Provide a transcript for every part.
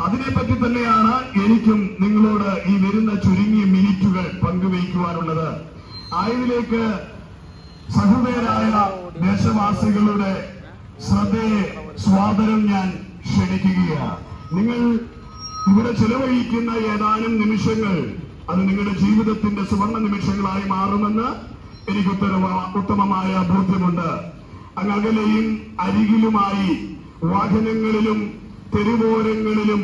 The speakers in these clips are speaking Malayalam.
അതിനെപ്പറ്റി തന്നെയാണ് എനിക്കും നിങ്ങളോട് ഈ വരുന്ന ചുരുങ്ങിയ മിനിറ്റുകൾ പങ്കുവയ്ക്കുവാനുള്ളത്. ആയതിലേക്ക് സഹൃദയരായ ദേശവാസികളുടെ ശ്രദ്ധയെ സ്വാതന്ത്ര്യം ഞാൻ ക്ഷണിക്കുകയാണ്. നിങ്ങൾ ഇവിടെ ചെലവഴിക്കുന്ന ഏതാനും നിമിഷങ്ങൾ അത് നിങ്ങളുടെ ജീവിതത്തിന്റെ സുവർണ നിമിഷങ്ങളായി മാറുമെന്ന് എനിക്ക് ഉത്തരവ- ഉത്തമമായ ബോധ്യമുണ്ട്. അങ്ങകലെയും അരികിലുമായി വാഹനങ്ങളിലും തെരുവോരങ്ങളിലും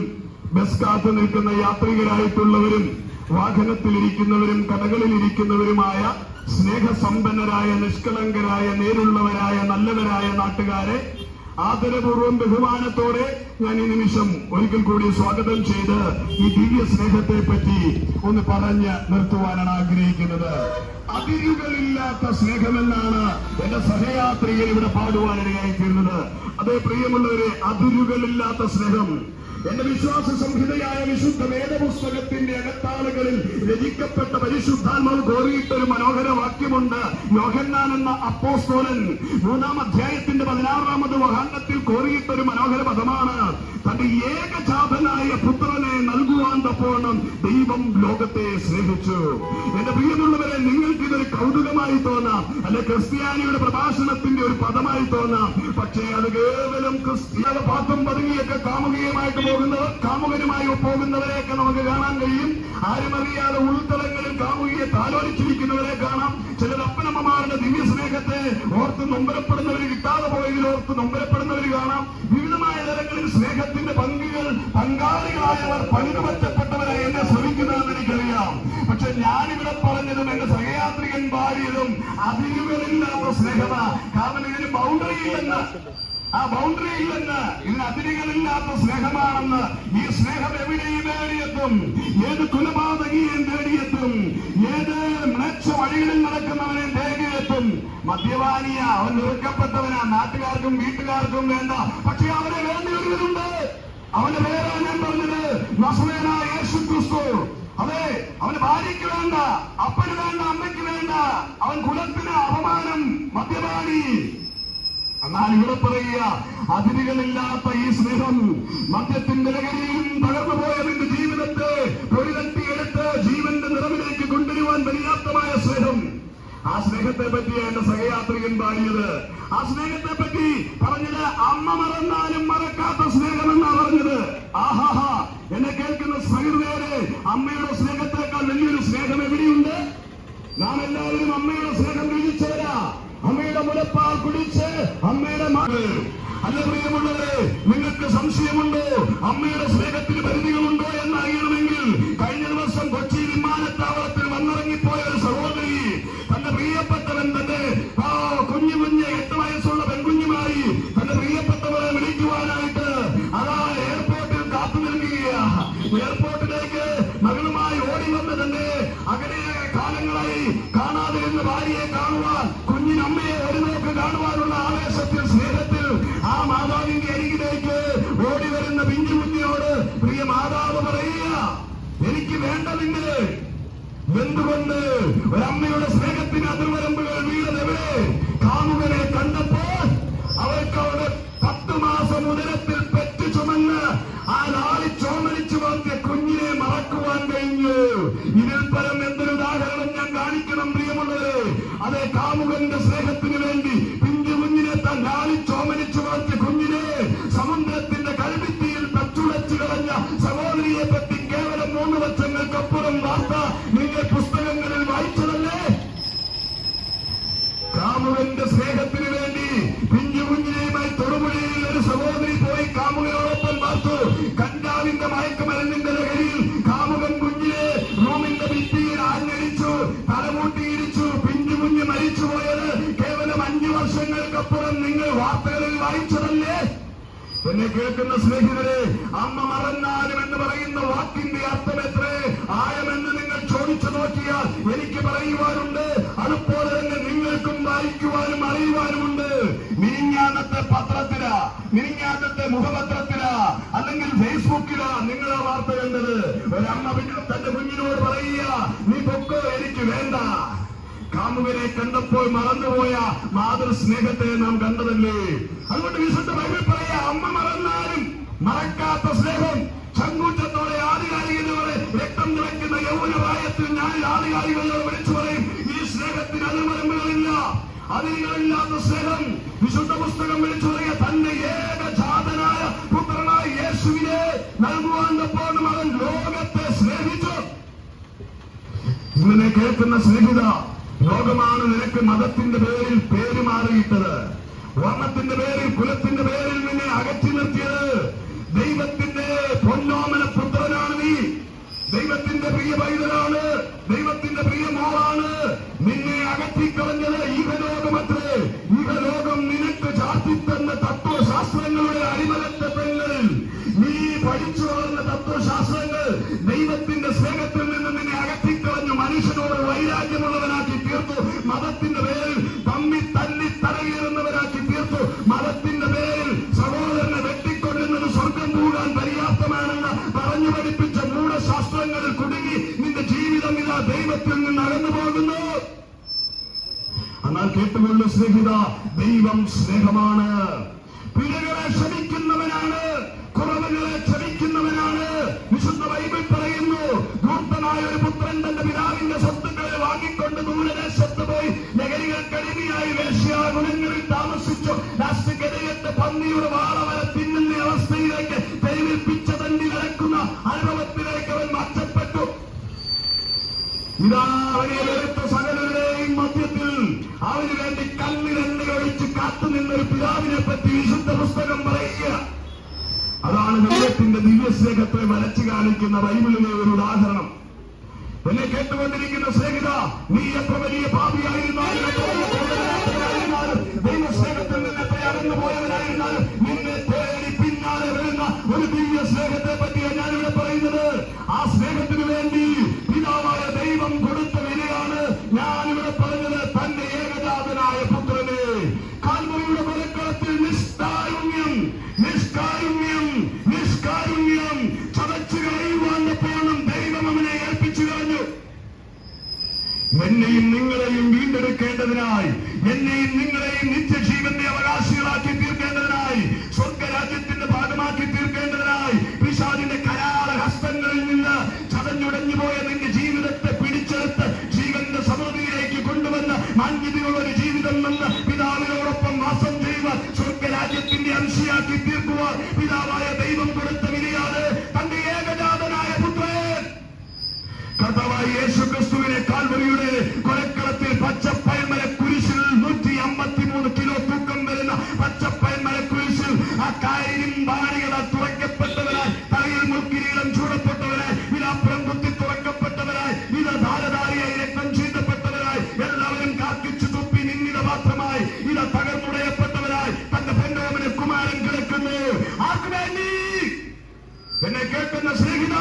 ബസ് കാത്തു നിൽക്കുന്ന യാത്രികരായിട്ടുള്ളവരും വാഹനത്തിലിരിക്കുന്നവരും കടകളിലിരിക്കുന്നവരുമായ സ്നേഹസമ്പന്നരായ നിഷ്കളങ്കരായ നേരുള്ളവരായ നല്ലവരായ നാട്ടുകാരെ ആദരപൂർവം ബഹുമാനത്തോടെ ഞാൻ ഈ നിമിഷം ഒരിക്കൽ കൂടി സ്വാഗതം ചെയ്ത് ഈ ദിവ്യ സ്നേഹത്തെ പറ്റി ഒന്ന് പറഞ്ഞ് നിർത്തുവാനാണ് ആഗ്രഹിക്കുന്നത്. അതിരുകളില്ലാത്ത സ്നേഹമെന്നാണ് എന്റെ സഹയാത്രികൾ ഇവിടെ പാടുവാനിടയായി തീർന്നത് അതേ പ്രിയമുള്ളവരെ അതിരുകളില്ലാത്ത സ്നേഹം എന്റെ വിശ്വാസ സംഹിതയായ വിശുദ്ധ വേദപുസ്തകത്തിന്റെ അകത്താളുകളിൽ രചിക്കപ്പെട്ട പരിശുദ്ധാത്മാവ് കോറിയിട്ട ഒരു മനോഹര വാക്യമുണ്ട്. യോഹന്നാൻ എന്ന അപ്പോസ്തോലൻ മൂന്നാം അധ്യായത്തിന്റെ പതിനാറാമത് വഹാണ്ടത്തിൽ കോറിയിട്ട ഒരു മനോഹര പദമാണ്. തന്റെ പുത്രനെ നൽകുവാൻ ദൈവം ലോകത്തെ സ്നേഹിച്ചു. എന്റെ പ്രിയമുള്ളവരെ നിങ്ങൾക്ക് ഇതൊരു കൗതുകമായി തോന്നാം. അല്ലെ ക്രിസ്ത്യാനിയുടെ പ്രഭാഷണത്തിന്റെ ഒരു പദമായി തോന്നാം. പക്ഷേ അത് കേവലം ക്രിസ്ത്യ പാത്തും പതുങ്ങിയൊക്കെ കാമുകയുമായിട്ട് പോകുന്നവർ കാമുകനുമായി പോകുന്നവരെയൊക്കെ നമുക്ക് കാണാൻ കഴിയും. ആരും അറിയാതെ ഉൾത്തലങ്ങളിൽ കാമുകിയെ താലോലിച്ചിരിക്കുന്നവരെ കാണാം. ചില അപ്പനമ്മമാരുടെ ദിവ്യ സ്നേഹത്തെ ഓർത്ത് നൊമ്പരപ്പെടുന്നവർ കിട്ടാതെ പോയതിൽ ഓർത്ത് നൊമ്പരപ്പെടുന്നവർ കാണാം. വിവിധമായ തരങ്ങളിൽ സ്നേഹത്തിന്റെ പങ്കുകൾ പങ്കാളികളായവർ പണിതുപറ്റപ്പെട്ടവരെ എന്നെ ശ്രമിക്കുന്നതെന്ന് എനിക്കറിയാം. പക്ഷെ ഞാനിവിടെ പറഞ്ഞതും എന്റെ സഹയാത്രികൻ ഭാര്യതും അതിരുകളില്ലാത്ത സ്നേഹത കാരണം ഇതിന് ബൗണ്ടറി ഇല്ലെന്ന്. ആ ബൗണ്ടറി ഇല്ലെന്ന്. ഇതിന് അതിരുകളില്ലാത്ത സ്നേഹമാണെന്ന്. ഈ സ്നേഹം എവിടെയും നേടിയെത്തും. ഏത് കുലപാതകിയെയും നേടിയെത്തും. ഏത് മ്ലേച്ഛ വഴികളിൽ നടക്കുന്നവനെ തേടിയെത്തും മദ്യപാനിയ. അവൻ നിറുക്കപ്പെട്ടവനാ നാട്ടുകാർക്കും വീട്ടുകാർക്കും വേണ്ട. പക്ഷെ അവരെ വേണ്ടി ഒരുവരുണ്ട്. അവന്റെ പേരാണ് ഞാൻ പറഞ്ഞത്. നസ്രേനായ യേശു ക്രിസ്തു അതെ അവന് ഭാര്യയ്ക്ക് വേണ്ട അപ്പന് വേണ്ട അമ്മയ്ക്ക് വേണ്ട. അവൻ കുലത്തിന് അപമാനം മദ്യപാനി. എന്നാൽ ഇവിടെ പറയുക അതിരുകളില്ലാത്ത ഈ സ്നേഹം മദ്യത്തിന്റെ ലഹരിയിലും തകർന്നു പോയവന്റെ ജീവിതത്തെ പൊടിതട്ടിയെടുത്ത് ജീവന്റെ നിറവിലേക്ക് കൊണ്ടുവരുവാൻ പര്യാപ്തം ആ സ്നേഹത്തെ പറ്റി എന്റെ സഹയാത്രികൻ പാടിയത്. ആ സ്നേഹത്തെ പറ്റി പറഞ്ഞത് അമ്മ മറന്നാലും മറക്കാത്ത സ്നേഹമെന്നാ പറഞ്ഞത്. ആഹാഹാ എന്നെ കേൾക്കുന്ന സഹൃദയരെ അമ്മയുടെ സ്നേഹത്തെക്കാൾ വലിയൊരു സ്നേഹം എവിടെയുണ്ട്? നാം എല്ലാവരും അമ്മയുടെ സ്നേഹം രുചിച്ചവരാ അമ്മയുടെ മുലപ്പാൽ കുടിച്ച് അമ്മയുടെ മകൾ അല്ല പ്രിയമുള്ളവരെ നിങ്ങൾക്ക് സംശയമുണ്ടോ? അമ്മയുടെ സ്നേഹത്തിന് പരിധികളുണ്ടോ എന്നറിയണമെങ്കിൽ കഴിഞ്ഞ ദിവസം കൊച്ചി വിമാനത്താവളത്തിൽ തന്റെ തന്റെ ആ കുഞ്ഞു കുഞ്ഞ് എട്ട് വയസ്സുള്ള പെൺകുഞ്ഞുമായി തന്റെ പ്രിയപ്പെട്ടവരെ വിളിക്കുവാനായിട്ട് അതാ എയർപോർട്ടിൽ കാത്തു നിൽക്കുകയാ. എയർപോർട്ടിലേക്ക് മകളുമായി ഓടി വന്ന് തന്നെ അകലെ കാലങ്ങളായി കാണാതിരുന്ന ഭാര്യയെ കാണുവാൻ കുഞ്ഞിനമ്മയെ ഒരു നോക്ക് കാണുവാനുള്ള ആവേശത്തിൽ സ്നേഹത്തിൽ ആ മാതാവിന്റെ അരികിലേക്ക് ഓടി വരുന്ന പിഞ്ചു കുഞ്ഞിനോട് പ്രിയ മാതാവ് പറയുക എനിക്ക് വേണ്ട നിങ്ങൾ എന്തുകൊണ്ട് ഒരമ്മയുടെ സ്നേഹത്തിന് അതിർവരമ്പുകൾ വീണതെവിടെ? കാമുകനെ കണ്ടപ്പോൾ അവർക്ക് അവിടെ പത്ത് മാസം ഉദരത്തിൽ പെറ്റു ചുമന്ന് ആ നാളി ചോമരിച്ചു വളർത്തിയ കുഞ്ഞിനെ മറക്കുവാൻ കഴിഞ്ഞു. ഇതിൽ പരം എന്തൊരു ഉദാഹരണം ഞാൻ കാണിക്കണം പ്രിയമുള്ളവരെ. അതേ കാമുകന്റെ സ്നേഹത്തിന് വേണ്ടി Basta, എന്നെ കേൾക്കുന്ന സ്നേഹിതരെ അമ്മ മറന്നാലും എന്ന് പറയുന്ന വാക്കിന്റെ അർത്ഥം എത്രേ? ആയമെന്ന് നിങ്ങൾ ചോദിച്ചു നോക്കിയാൽ എനിക്ക് പറയുവാനുണ്ട് അതുപോലെ തന്നെ നിങ്ങൾക്കും വായിക്കുവാനും അറിയുവാനുമുണ്ട്. മിനിഞ്ഞാന്നത്തെ പത്രത്തിലാ മിനിഞ്ഞാന്നത്തെ മുഖപത്രത്തിലാ അല്ലെങ്കിൽ ഫേസ്ബുക്കിലാ നിങ്ങൾ ആ വാർത്ത കണ്ടത്. ഒരമ്മ പിന്നെ തന്റെ കുഞ്ഞിനോട് പറയുക നീ പൊക്കോ എനിക്ക് വേണ്ട. കാമുകനെ കണ്ടപ്പോൾ മറന്നുപോയ മാതൃസ്നേഹത്തെ നാം കണ്ടതല്ലേ? അതുകൊണ്ട് വിശുദ്ധ ബൈബിൾ പറയ അമ്മ മറന്നാലും മറക്കാത്ത സ്നേഹം ചങ്കൂറ്റത്തോടെ ആധികാരികളോടെ രക്തം നിറയ്ക്കുന്ന യൗവനപ്രായത്തിൽ ഞാൻ ആധികാരികളോട് വിളിച്ചു പറയും ഈ സ്നേഹത്തിന് അതിമരമ്പുകളില്ല അതിരുകളില്ലാത്ത സ്നേഹം. വിശുദ്ധ പുസ്തകം വിളിച്ചു പറയുക തന്റെ ഏകജാതനായ പുത്രനായ യേശുവിനെ നൽകുവാനപ്പോൾ മകൻ ലോകത്തെ സ്നേഹിച്ചു. ഇവനെ കേൾക്കുന്ന സ്നേഹിത ലോകമാണ് നിനക്ക് മതത്തിന്റെ പേരിൽ പേര് മാറിയിട്ടത്. വർണത്തിന്റെ പേരിൽ കുലത്തിന്റെ പേരിൽ നിന്നെ അകറ്റി നിർത്തിയത്. ദൈവത്തിന്റെ പൊന്നോമന പുത്രനാണ് നീ. ദൈവത്തിന്റെ പ്രിയ പൈതലാണ്. ദൈവത്തിന്റെ പ്രിയ മോളാണ് നിന്നെ അകറ്റിക്കളഞ്ഞത് ഈഹലോകമത്രേ ഈഹലോകം നിനക്ക് ചാർത്തിത്തന്ന തത്വശാസ്ത്രങ്ങളുടെ അടിമലത്തെ പെണ്ണിൽ നീ പഠിച്ചു വളർന്ന കേട്ടുകൊള്ളു സ്നേഹിത ദൈവം സ്നേഹമാണ്. പിഴകളെ ക്ഷമിക്കുന്നവനാണ് കുറവുകളെ ക്ഷമിക്കുന്നവനാണ് വിശുദ്ധ ബൈബിൾ പറയുന്നു ദൂർത്തനായ ഒരു പുത്രൻ തന്റെ പിതാവിന്റെ സ്വത്തുക്കളെ വാങ്ങിക്കൊണ്ട് ദൂരദേശത്ത് പോയി നഗരികൾക്കടിമയായി വേശ്യാഗുണങ്ങളിൽ താമസിച്ചു. ലാസ്റ്റ് പന്നിയുടെ വാളവരെ തിന്നുന്ന അവസ്ഥയിലേക്ക് തെരുവിൽ പിച്ച തണ്ടി നടക്കുന്ന അനുഭവത്തിലേക്ക് അവൻ മാറ്റപ്പെട്ടു. ഇതാ അവന് വേണ്ടി കല്ലിൽ എണ്ണ കാത്തു നിന്നൊരു പിതാവിനെ പറ്റി വിശുദ്ധ പുസ്തകം പറയുക. അതാണ് ദൈവത്തിന്റെ ദിവ്യസ്നേഹത്തെ വരച്ചു കാണിക്കുന്ന ബൈബിളിലെ ഒരു ഉദാഹരണം. എന്നെ കേട്ടുകൊണ്ടിരിക്കുന്ന സ്നേഹിത നീ എത്ര വലിയ ക്രൂരനായിരുന്നാലും, ദൈവസ്നേഹത്തിൽ നിന്ന് എത്ര അകന്നു പോയവനായിരുന്നാലും എന്നെയും നിങ്ങളെയും വീണ്ടെടുക്കേണ്ടതിനായി എന്നെയും നിങ്ങളെയും നിത്യജീവന്റെ അവകാശികളാക്കി തീർക്കേണ്ടതിനായി സ്വർഗരാജ്യത്തിന്റെ ഭാഗമാക്കി തീർക്കേണ്ടതിനായി പിശാദിന്റെ കരാള ഹസ്തങ്ങളിൽ നിന്ന് ചതഞ്ഞുടഞ്ഞു പോയ നിന്റെ ജീവിതത്തെ പിടിച്ചെടുത്ത് ജീവന്റെ സമൃദ്ധിയിലേക്ക് കൊണ്ടുവന്ന് മാന്യതയുള്ള ഒരു ജീവിതം നിന്ന് പിതാവിനോടൊപ്പം വാസം ചെയ്യുവാൻ സ്വർഗരാജ്യത്തിന്റെ അംശയാക്കി തീർക്കുവാൻ പിതാവായ കായലിൻ ബാണികളാൽ തുറക്കപ്പെട്ടവരായി തലയിൽ മുക്കിരീടം ചൂടപ്പെട്ടവരായി വിലാപ്പുറം കുത്തി തുറക്കപ്പെട്ടവരായി വില ധാരധാരിയായി രക്തം ചീന്തപ്പെട്ടവരായി എല്ലാവരും കാക്കിച്ചു തുപ്പി നിന്നിട മാത്രമായി ഇത തകർന്നുടയപ്പെട്ടവരായി തന്റെ പെണ്ണോമന് കുമാരൻ കിടക്കുന്നു. ആർക്കു വേണ്ടി? എന്നെ കേൾക്കുന്ന സ്നേഹിത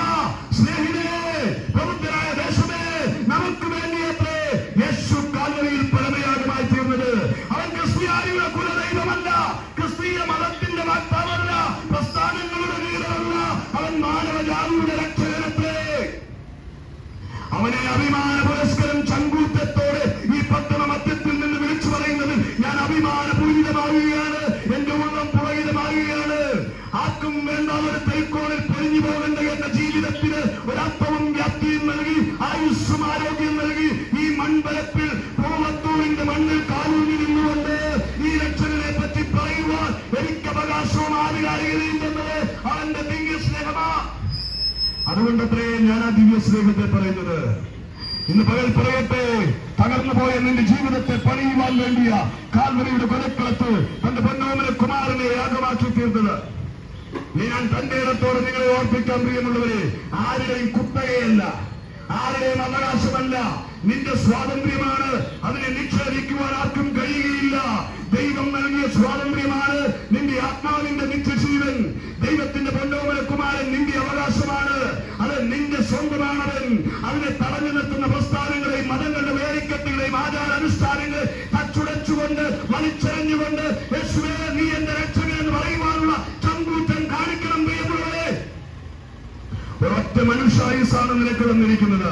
സ്നേഹിതേ പ്രബുദ്ധരായ അവനെ അഭിമാന പുരസ്കരം ചങ്കൂറ്റത്തോടെ ഈ പട്ടണ മധ്യത്തിൽ നിന്ന് വിളിച്ചു പറയുന്നത് ഞാൻ അഭിമാനപൂരിതമാകുകയാണ് എന്റെ ഉള്ളം പുറകിതമാകുകയാണ് ആർക്കും വേണ്ട ഒരു തൈക്കോണിൽ പൊരിഞ്ഞു പോകേണ്ട എന്ന ജീവിതത്തിന് ഒരർത്ഥവും വ്യാപ്തിയും നൽകി ആയുസ്സും ആരോഗ്യം നൽകി ഈ മൺപരപ്പിൽ പൂവത്തൂരിന്റെ മണ്ണിൽ കാലൂന്നി നിന്നുകൊണ്ട് ഈ രക്ഷകനെ പറ്റി പറയുവാൻ എനിക്ക് അവകാശവും ആധികാരികതയും അതുകൊണ്ടത്രേ ഞാൻ ആ ദിവ്യ സ്നേഹത്തെ പറയുന്നത്. ഇന്ന് പകൽ പറയട്ടെ തകർന്നു പോയ നിന്റെ ജീവിതത്തെ പണിയുവാൻ വേണ്ടിയ കാൽവരിയുടെ കൊലക്കളത്ത് തന്റെ പൊന്നോമന കുമാരനെ യാഗമാക്കി തീർത്തത്. ഞാൻ തന്റെ ഇടത്തോടെ നിങ്ങളെ ഓർപ്പിക്കാൻ പ്രിയമുള്ളവരെ ആരുടെയും കുത്തകയല്ല ആരുടെയും അവകാശമല്ല. നിന്റെ സ്വാതന്ത്ര്യമാണ് വലിച്ചെറിഞ്ഞുകൊണ്ട് നീ എന്റെ രക്ഷകൻ എന്ന് പറയുവാനുള്ള ചങ്കൂറ്റം കാണിക്കണം പ്രിയമുള്ളവരെ ഒരൊറ്റ മനുഷ്യായുസാണ് നിനക്ക് തന്നിരിക്കുന്നത്.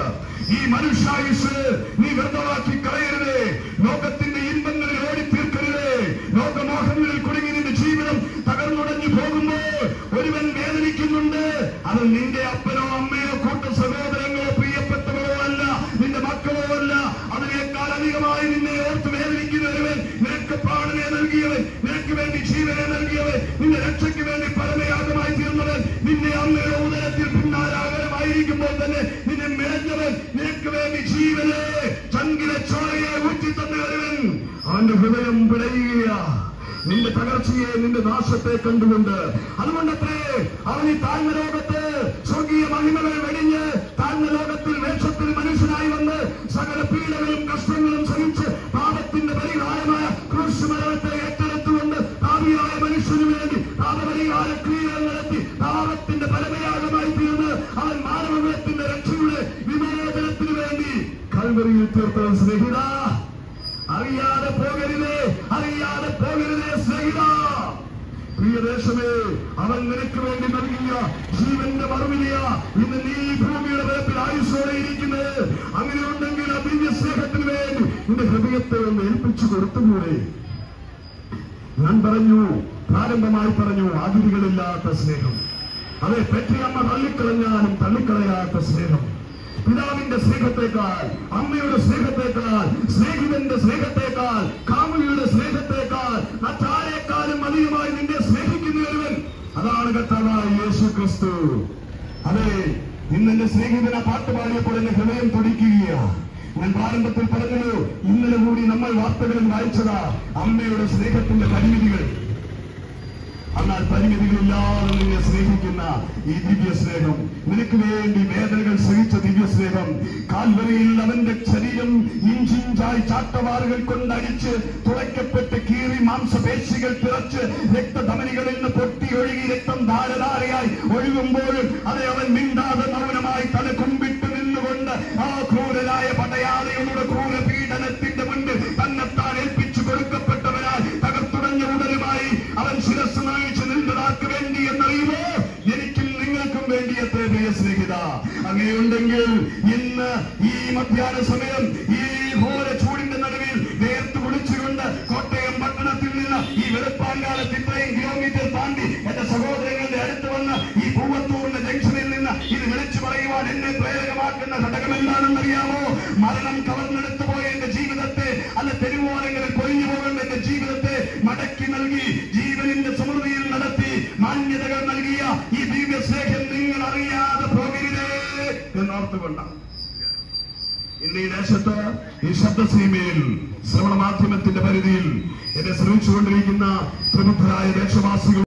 ഈ മനുഷ്യായുസ് നീ വ്യർത്ഥമാക്കി കളയരുതേ ലോകത്തിന്റെ ജീവനെ നൽകിയവൻ നിന്റെ രക്ഷയ്ക്ക് വേണ്ടി പരമയാഗമായി തീർന്നവൻ നിന്നെ അമ്മയുടെ ഉദരത്തിൽ പിന്നാരാകരമായിരിക്കുമ്പോൾ തന്നെ നിന്നെ മേഞ്ഞവൻ നിനക്ക് വേണ്ടി ജീവനെ ചങ്കിലെ ചോരയെ ഊറ്റി തന്നവൻ അവന്റെ ഹൃദയം പിടയുക നിന്റെ തകർച്ചയെ നിന്റെ നാശത്തെ കണ്ടുകൊണ്ട്. അതുകൊണ്ടത്രേ അവൻ ഈ താഴ്ന്ന ലോകത്ത് സ്വർഗീയ മഹിമകൾ വെടിഞ്ഞ് താഴ്ന്ന ലോകത്തിൽ വേഷത്തിൽ മനുഷ്യനായി വന്ന് സകല പീഡകളും കഷ്ടങ്ങളും പോകരുതേ അറിയാതെ പോകരുതേ സ്നേഹിത. പ്രിയദേശമേ അവൻ നിനക്ക് വേണ്ടി നൽകിയ ജീവന്റെ മറുവിലിയ ഇന്ന് നീ ഭൂമിയുടെ പരപ്പിൽ ആയുസോടെ ഇരിക്കുന്നത്. അങ്ങനെ ഉണ്ടെങ്കിൽ ദിവ്യ സ്നേഹത്തിന് വേണ്ടി നിന്റെ ഹൃദയത്തെ ഒന്ന് ഏൽപ്പിച്ചു കൊടുത്തുകൂടെ? ഞാൻ പറഞ്ഞു പ്രാരംഭമായി പറഞ്ഞു അതിരുകളില്ലാത്ത സ്നേഹം. അതെ പെറ്റിയമ്മ തള്ളിക്കളഞ്ഞാലും തള്ളിക്കളയാത്ത സ്നേഹം. പിതാവിന്റെ സ്നേഹത്തെക്കാൾ അമ്മയുടെ സ്നേഹത്തെക്കാൾ സ്നേഹിതന്റെ സ്നേഹത്തെക്കാൾ കാമുകിയുടെ സ്നേഹത്തെക്കാൾ മറ്റാരേക്കാളും അധികമായി നിന്നെ സ്നേഹിക്കുന്ന ഒരുവൻ അതാണ് കർത്താവായ യേശു ക്രിസ്തു. അതെ ഇന്ന് എന്റെ സ്നേഹിതനെ പാട്ട് പാടിയപ്പോൾ എന്റെ ഹൃദയം തുടിക്കുകയാണ് ഞാൻ പ്രാരംഭത്തിൽ പറഞ്ഞല്ലോ ഇന്നലെ കൂടി നമ്മൾ വാർത്തകളിൽ വായിച്ചതാ അമ്മയുടെ സ്നേഹത്തിന്റെ പരിമിതികൾ. എന്നാൽ പരിമിതികളില്ലാതെ നിന്നെ സ്നേഹിക്കുന്ന ഈ ദിവ്യ സ്നേഹം നിനക്ക് വേണ്ടി വേദനകൾ സഹിച്ച ഇഞ്ചിഞ്ചായി ചാട്ടവാറുകൾ കൊണ്ടടിച്ച് തുളയ്ക്കപ്പെട്ട് കീറി മാംസപേശികൾ തിളച്ച് രക്തധമനികളിൽ നിന്ന് പൊട്ടി ഒഴുകി രക്തം ധാരധാരയായി ഒഴുകുമ്പോഴും അതെ അവൻ മിണ്ടാതെ മൗനമായി തല കുമ്പിട്ട് നിന്നുകൊണ്ട് ആ ക്രൂരരായ പടയാളികളുടെ ക്രൂര പീഡനത്തിന്റെ മുന്നിൽ തന്നെത്താൻ ഏൽപ്പിച്ചു കൊടുക്കപ്പെട്ടവനായി തകർത്തുടഞ്ഞ ഉടലുമായി അവൻ ശിരസ് നയിച്ച് നിന്നതാക്ക് വേണ്ടി എന്നറിയുമോ? എനിക്കും നിങ്ങൾക്കും വേണ്ടി എത്ര പ്രിയ സ്നേഹിത. അങ്ങനെയുണ്ടെങ്കിൽ ഇന്ന് ഈ മധ്യാഹ്ന സമയം ഈ പറയുവാൻ എന്നെ പ്രേരകമാക്കുന്ന ഘടകം എന്താണെന്നറിയാമോ? മരണം കവർന്നെടുത്തു പോയ എന്റെ ജീവിതത്തെ അല്ല തെരുവോരങ്ങളിൽ കൊഴിഞ്ഞു പോകുന്ന എന്റെ ജീവിതത്തെ മടക്കി നൽകി ജീവനിന്റെ സമൃദ്ധിയിൽ നടത്തി മാന്യതകൾ നൽകിയ ഈ ദിവ്യ സ്നേഹം നിങ്ങൾ അറിയാതെ പോകരുതേ എന്നോർത്തുകൊണ്ടാണ് ഇന്ന് ഈ ദേശത്ത് ഈ ശബ്ദസീമയിൽ ശ്രവണ മാധ്യമത്തിന്റെ പരിധിയിൽ എന്നെ ശ്രമിച്ചുകൊണ്ടിരിക്കുന്ന പ്രബുദ്ധരായ ദേശവാസികൾ